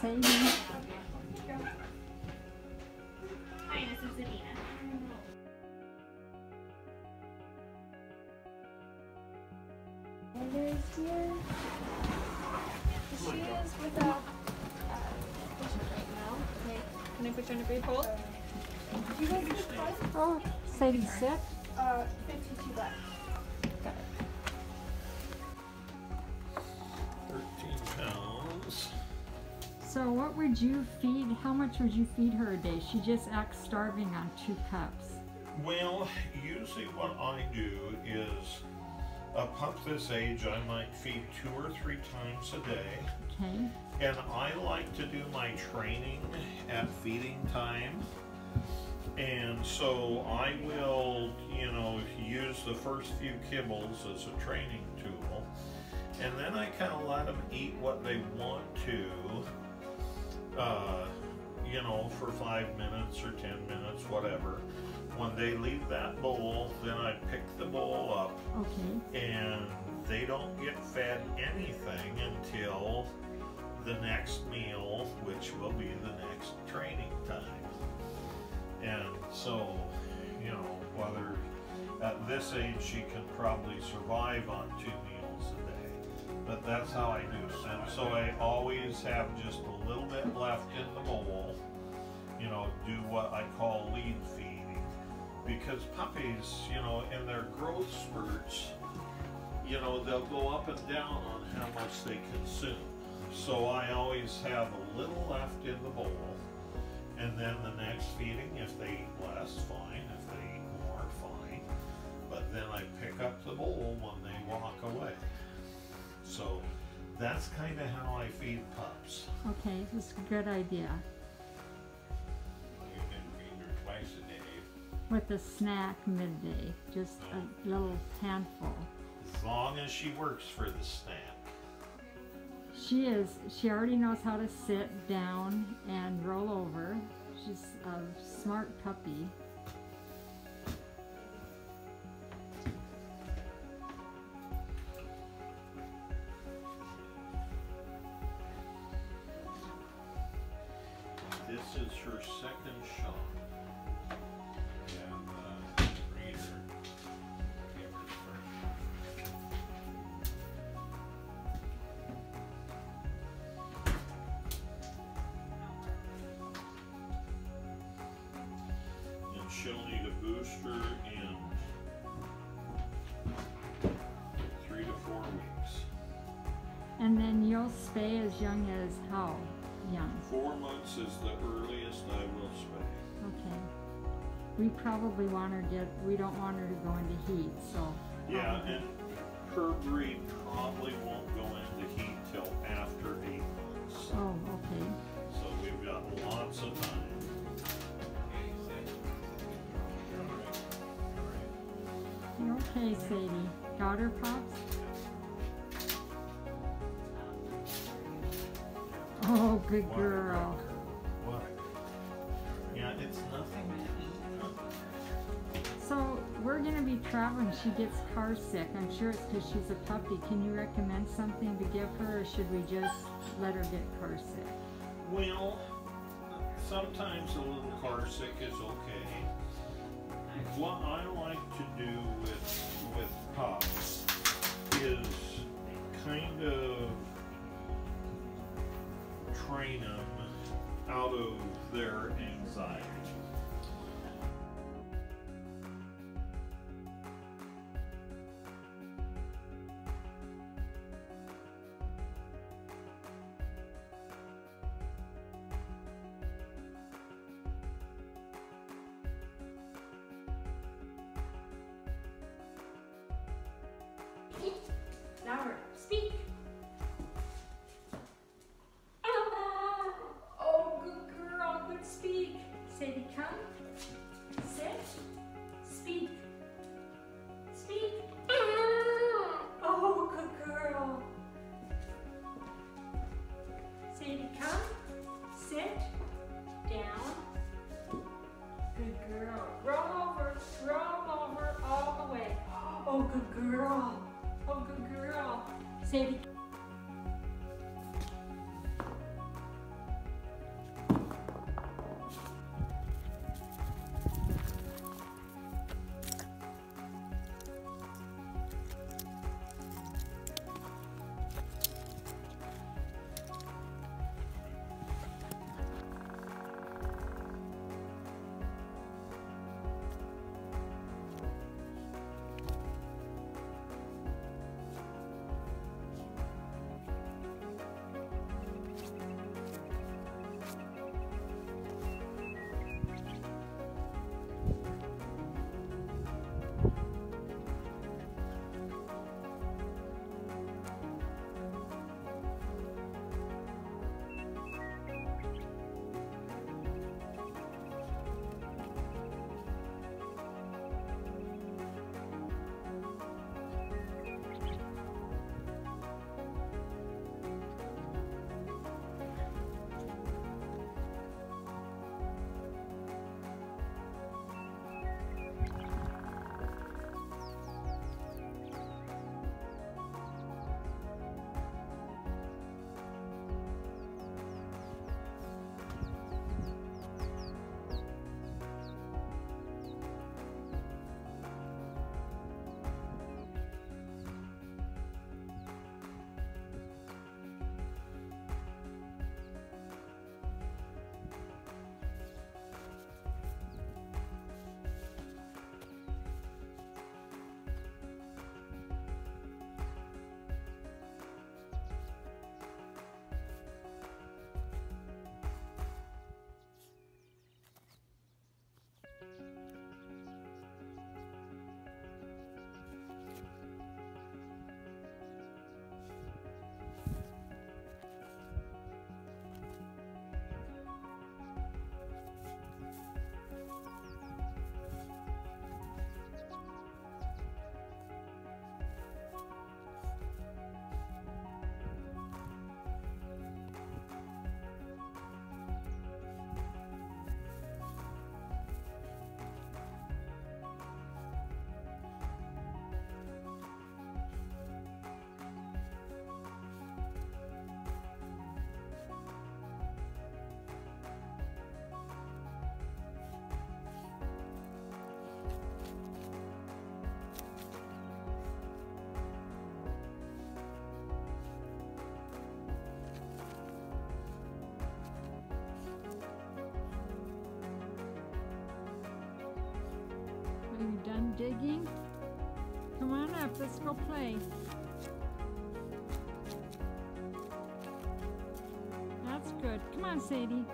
Sadie. Hi, this is. And there's dear. She is without uh, right now. Okay, can I put you on a brief hold? Do you guys need? Oh, Sadie's sick. Uh, 52 left. Thirteen So what would you feed, how much would you feed her a day? She just acts starving on two cups. Well, usually what I do is a pup this age I might feed two or three times a day. Okay, And I like to do my training at feeding time. And so I will, you know, use the first few kibbles as a training tool. And then I kind of let them eat what they want to, uh, you know, for five minutes or ten minutes, whatever. When they leave that bowl, then I pick the bowl up okay, and they don't get fed anything until the next meal, which will be the next training time. And so, you know, whether at this age she can probably survive on two meals a day, but that's how I do. And so I always have just a little bit left in the bowl, you know, do what I call lead feeding. Because puppies, you know, in their growth spurts, you know, they'll go up and down on how much they consume. So I always have a little left in the bowl. And then the next feeding, if they eat less, fine. If they eat more, fine. But then I pick up the bowl when they walk away. So that's kind of how I feed pups. okay, that's a good idea. You can feed her twice a day. With a snack midday, just a oh. little handful. As long as she works for the snack. She is, she already knows how to sit down and roll over. She's a smart puppy. First shot. And she'll need a booster in three to four weeks. And then you'll spay as young as how young? Four months is the earliest I will spay. Okay. We probably want her to, we don't want her to go into heat, so. Yeah, and her breed probably won't go into heat till after eight months. Oh, okay. So we've got lots of time. You're okay, Sadie. Daughter pops? Oh, good What? girl. What? Yeah, it's nothing to. So we're gonna be traveling. She gets car sick. I'm sure it's because she's a puppy. Can you recommend something to give her, or should we just let her get car sick? Well, sometimes a little car sick is okay. What I like to do with with pups is kind of train them out of their anxiety. Oh, good girl. Oh, good girl. Sadie. Done digging? Come on up, let's go play. That's good. Come on, Sadie.